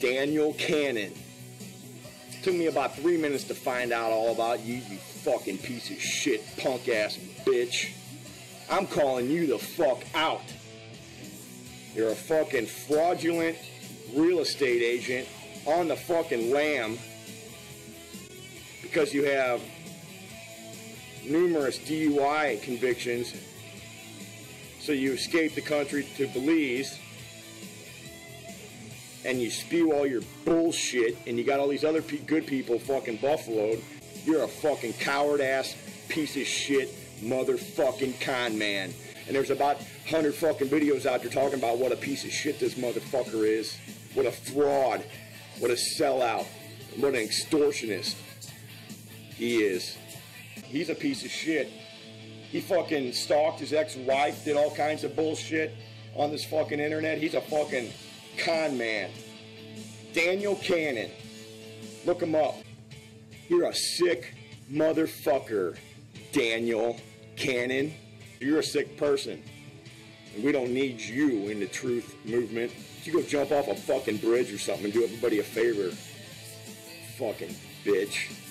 Daniel Cannon. Took me about three minutes to find out all about you, you fucking piece of shit, punk ass bitch. I'm calling you the fuck out. You're a fucking fraudulent real estate agent on the fucking lam because you have numerous DUI convictions. So you escaped the country to Belize and you spew all your bullshit and you got all these other pe- good people fucking buffaloed. You're a fucking coward ass piece of shit motherfucking con man. And there's about 100 fucking videos out there talking about what a piece of shit this motherfucker is. What a fraud. What a sellout. What an extortionist he is. He's a piece of shit. He fucking stalked his ex-wife, did all kinds of bullshit on this fucking internet. He's a fucking con man. Daniel Cannon. Look him up. You're a sick motherfucker, Daniel Cannon. You're a sick person. And we don't need you in the truth movement. You go jump off a fucking bridge or something and do everybody a favor. Fucking bitch.